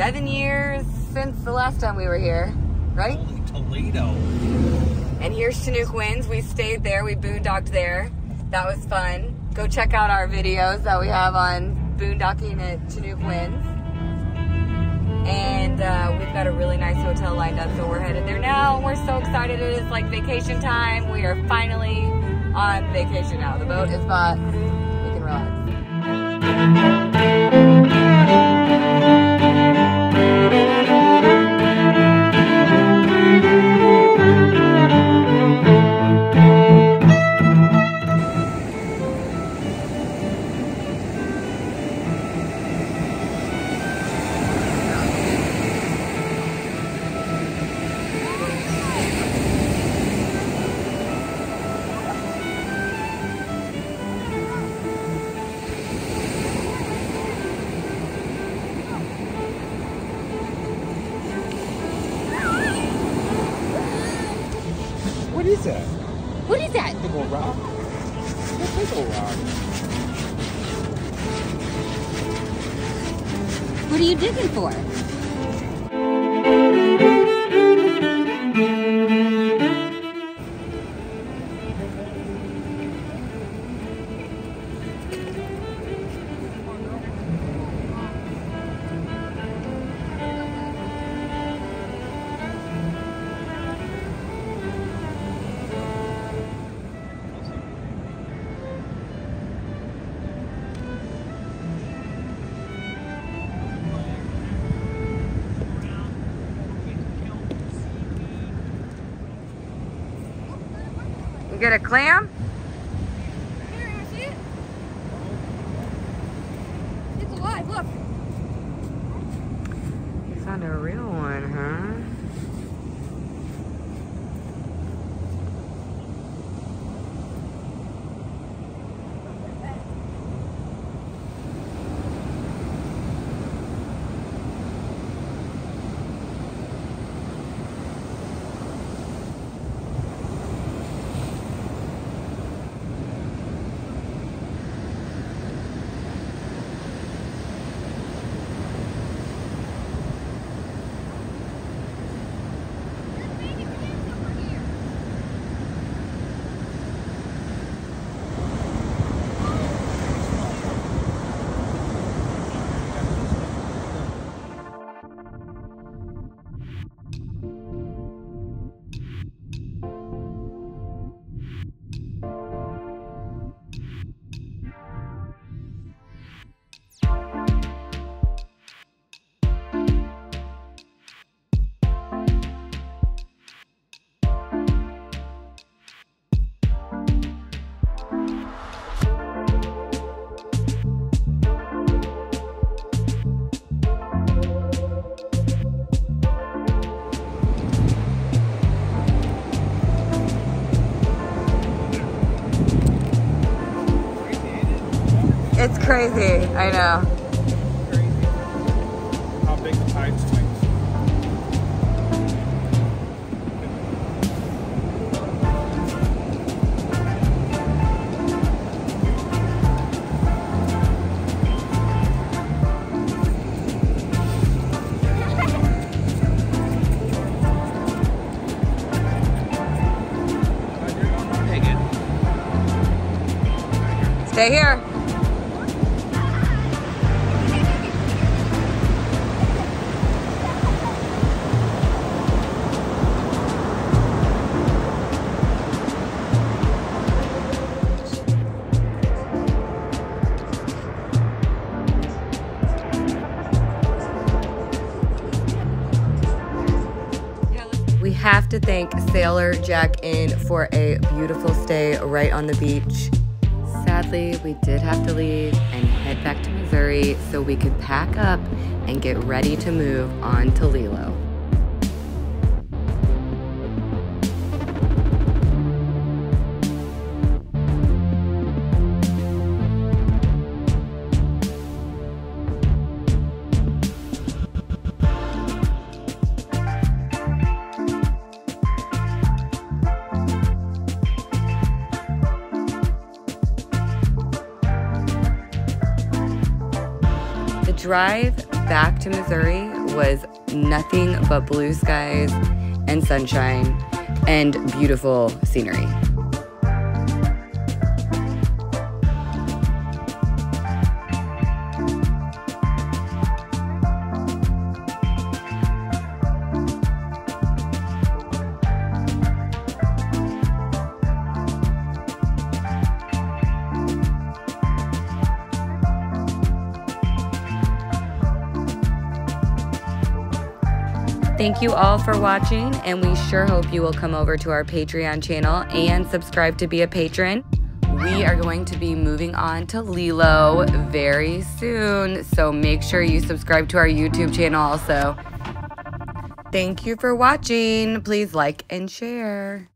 seven years since the last time we were here, right? Holy Toledo. And here's Chinook Winds. We stayed there. We boondocked there. That was fun. Go check out our videos that we have on boondocking at Chinook Winds. And uh, we've got a really nice hotel lined up, so we're headed there now. We're so excited. It is like vacation time. We are finally on vacation now. The boat is bought. We can relax. Is that? What is that? Big old rock? What big old rock? What are you digging for? Get a clam? Here, you see it? It's alive, look. You found a real one, huh? Crazy. I know. How big the tide swings. Stay here. Have to thank Sailor Jack Inn for a beautiful stay right on the beach. Sadly, we did have to leave and head back to Missouri so we could pack up and get ready to move on to Lilo. Drive back to Missouri was nothing but blue skies and sunshine and beautiful scenery. Thank you all for watching, and we sure hope you will come over to our Patreon channel and subscribe to be a patron. We are going to be moving on to Lilo very soon, so make sure you subscribe to our YouTube channel also. Thank you for watching. Please like and share.